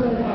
对。